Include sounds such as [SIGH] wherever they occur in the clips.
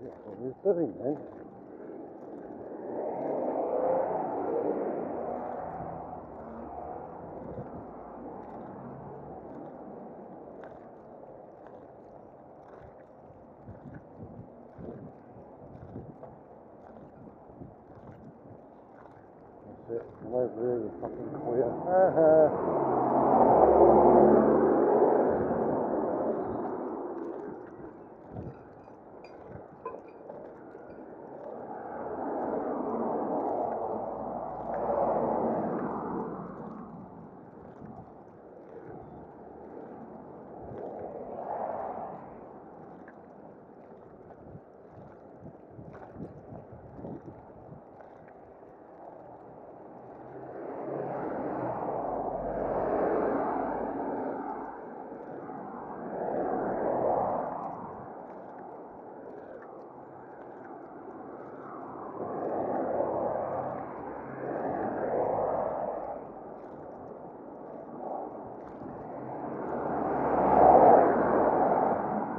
is? What he was doing then? That's it. I'm over here, the fucking queer. [LAUGHS]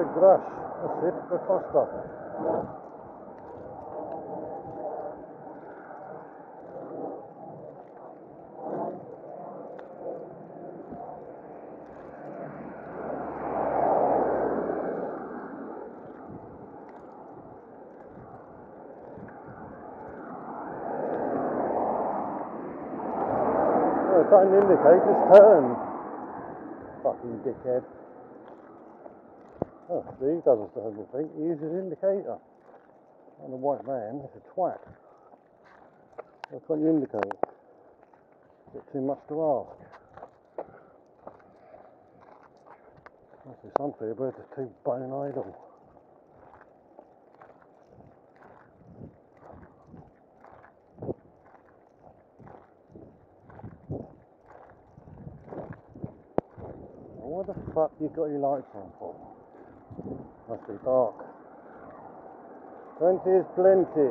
Big brush. That's it. Go faster. Doesn't indicate, just turn. Fucking dickhead. Oh, see, he doesn't have anything. He uses indicator. And the white man is a twat. Why can't you indicate? Bit too much to ask. Must be something, are just too bone idle. What the fuck you got your lights on for? Must be dark. Twenty is plenty.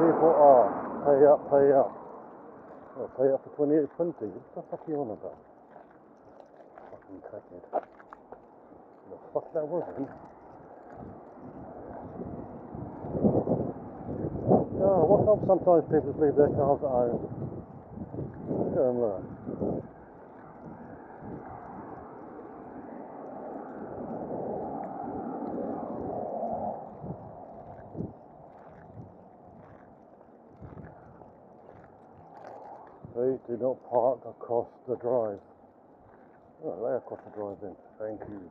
People are. Pay up, pay up. Well, pay up for 20 is 20. What the fuck are you on about? Fucking crackhead. The fuck that was then? Oh, ah, what up sometimes people leave their cars at home? At them Please do not park across the drive. Oh, lay across the drive then. Thank you.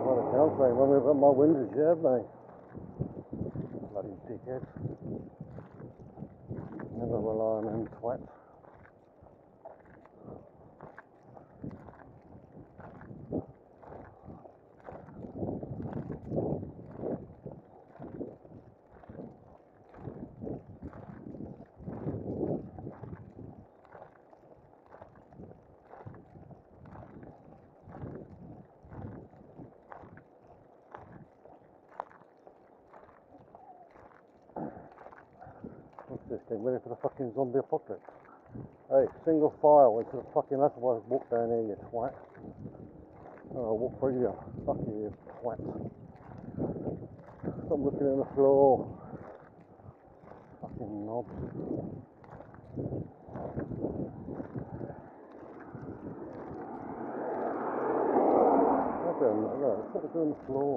Well, the council ain't run me up my windows yet, have they? Bloody dickheads. Never rely on them twats. Ready for the fucking zombie apocalypse. Hey, single file into the fucking. That's why I walk down here, you twat. Oh, walk through you. Fuck you, you twat. Stop looking at the floor. Fucking knob. Look at him, look, they're doing on the floor.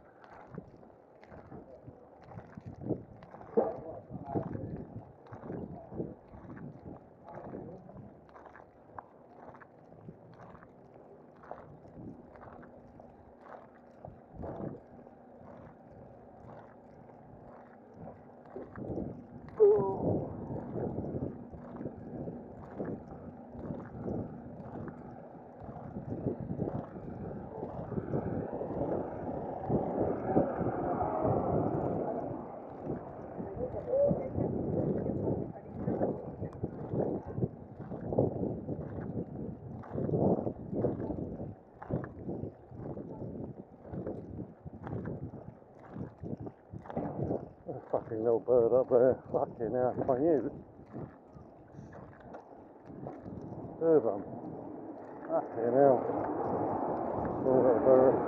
Fucking little bird up there. Fucking hell, on you. Bird on. Fucking hell. Small little bird.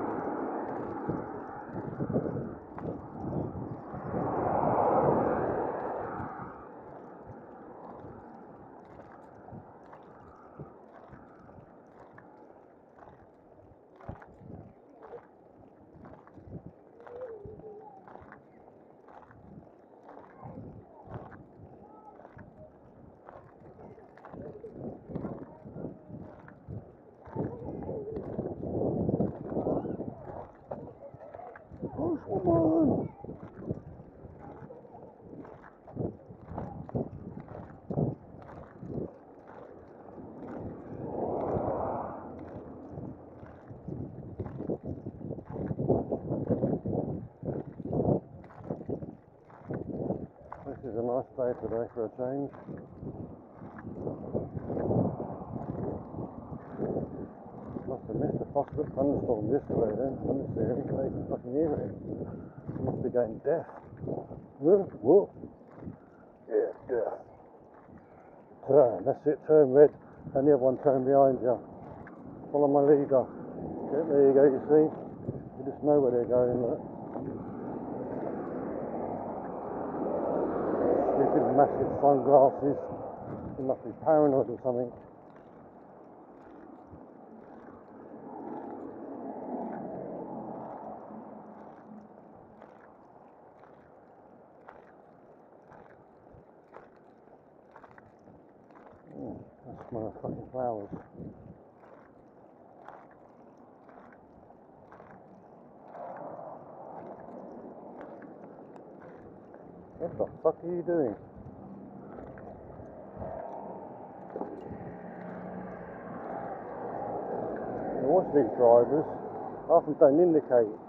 Push woman! This is a nice day change. Must have missed a possible thunderstorm yesterday then. I didn't see anything. Fucking hear it. Must be getting deaf. Whoa, whoa. Yeah, deaf. Turn, that's it, turn red. And the other one turn behind you. Follow my leader. Yeah, there you go, you see? You just know where they're going, look. Stupid massive sunglasses. You must be paranoid or something. Mm, that's my fucking flowers. What the fuck are you doing? You watch these drivers, half of them don't indicate.